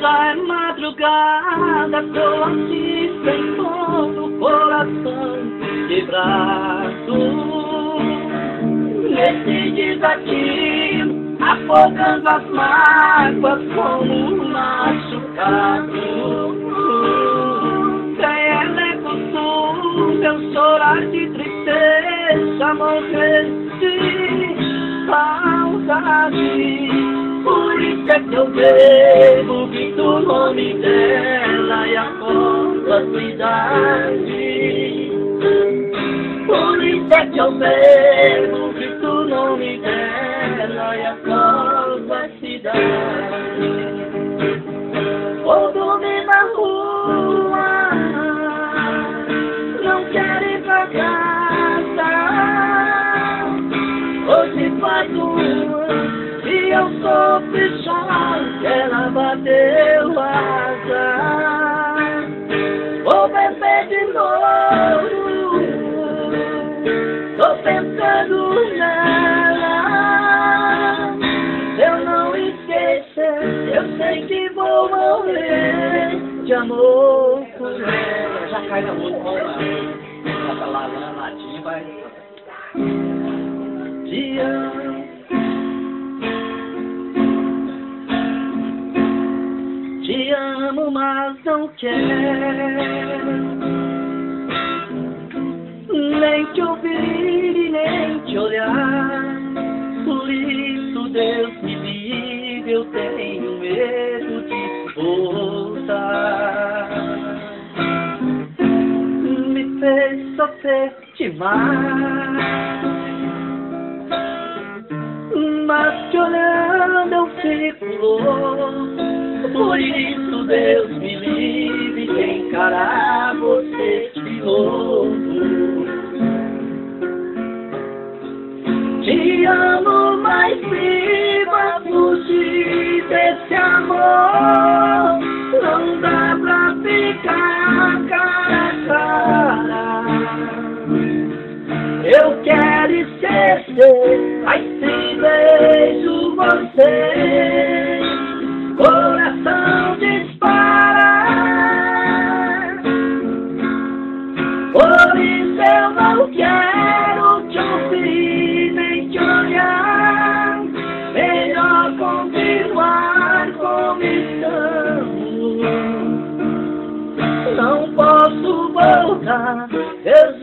Já é madrugada, tô aqui sem sono, coração quebrado. Nesse desatino, afogando as mágoas como um machucado. Sem elenco sul, meu chorar de tristeza, morrer de saudade. Por isso é que eu bebo, grito o nome dela e acordo a cidade. Por isso é que eu bebo, e eu sofri só que ela bateu asa. Vou beber de novo, tô pensando nela. Eu não esqueço, eu sei que vou morrer de amor por ela. Já cai na música, já tá lá na latinha, vai. Te amo. Te amo, mas não quero nem te ouvir e nem te olhar. Por isso, Deus me livre, eu tenho medo de voltar. Me fez sofrer demais. Mas te olhando eu fico louco. Por isso Deus me livre de encarar você de novo. Te amo, mas viva fugir desse amor. Não dá pra ficar cara a cara. Eu quero esquecer, mas se vejo você, Eu